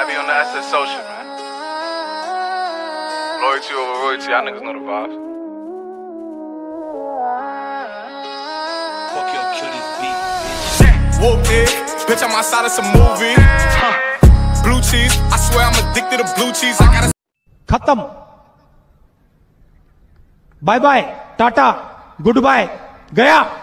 I be on the asset social, man. Loyalty over royalty, y'all niggas know the vibes. Fuck your kill this beat, bitch. Whooped it, bitch, I'm outside of some movie. Huh. Blue cheese, I swear I'm addicted to blue cheese. I gotta खत्म bye bye, tata good bye गया